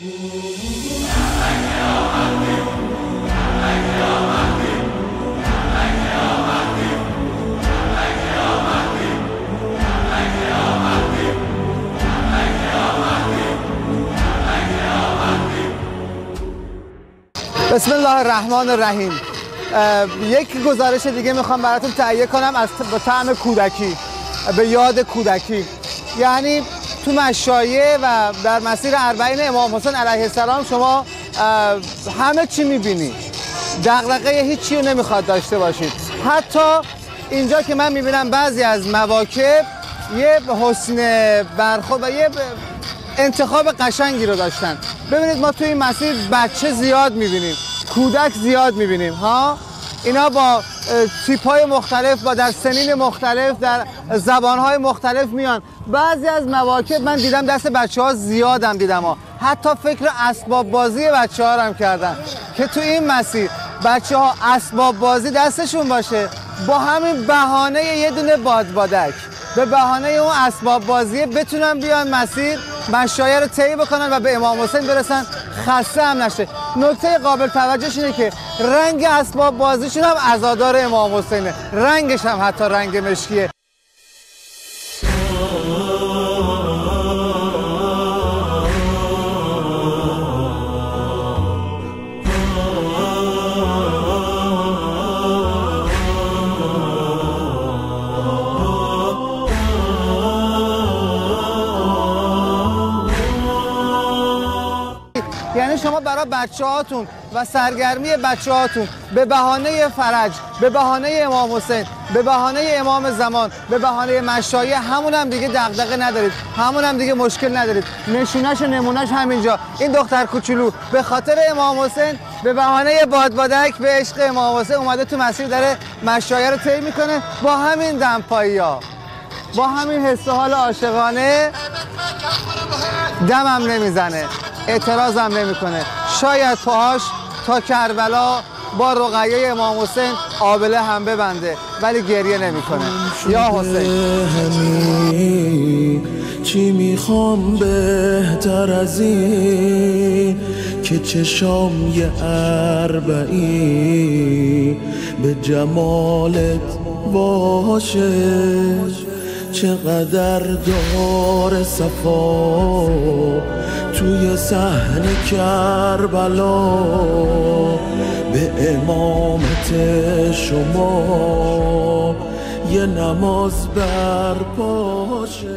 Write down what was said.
بسم الله الرحمن الرحیم. یک گزارش دیگه می‌خوام براتون تهیه کنم از طعم کودکی. به یاد کودکی. یعنی تو مشایه و در مسیر اربعین امام حسین علیه السلام شما همه چی می‌بینی. دقدقه هیچی رو نمی‌خواد داشته باشید. حتی اینجا که من می‌بینم بعضی از مواکب یه حسن برخورد و یه انتخاب قشنگی رو داشتن. ببینید ما توی این مسیر بچه زیاد می‌بینیم کودک زیاد می‌بینیم ها؟ اینا با تیپ های مختلف با در سنین مختلف در زبان های مختلف میان. بعضی از مواکب من دیدم دست بچه ها زیادم دیدم ها. حتی فکر اسباب بازی بچه ها هم کردن که تو این مسیر بچه ها اسباب بازی دستشون باشه. با همین بهانه یه دونه بادبادک به بهانه اون اسباب بازی بتونن بیان مسیر. مشایع رو طی بکنن و به امام حسین برسن. خسته هم نشه. نکته قابل توجهش اینه که رنگ اسباب بازیشون هم عزادار امام حسینه. رنگش هم حتی رنگ مشکیه. یعنی شما برای بچه هاتون و سرگرمی بچه هاتون به بهانه فرج به بهانه امام حسین به بهانه امام زمان به بهانه مشایع همون هم دیگه دغدغه ندارید همون هم دیگه مشکل ندارید. نشونش و نمونش همینجا. این دختر کوچولو به خاطر امام حسین به بهانه بادبادک به عشق امام حسین اومده تو مسیر داره مشایع رو طی می‌کنه با همین دمپایی ها با همین حس حال عاشقانه دمم نمی‌زنه. اعتراضم نمی‌کنه. شاید پاهاش تا کربلا با رقیه امام حسین آبله هم ببنده ولی گریه نمی‌کنه. یا حسین. چی می‌خوام بهتر از این که چشام یه اربعی به جمالت باشه چقدر دار صفا توی صحن کربلا به امامت شما یه نماز برپاشه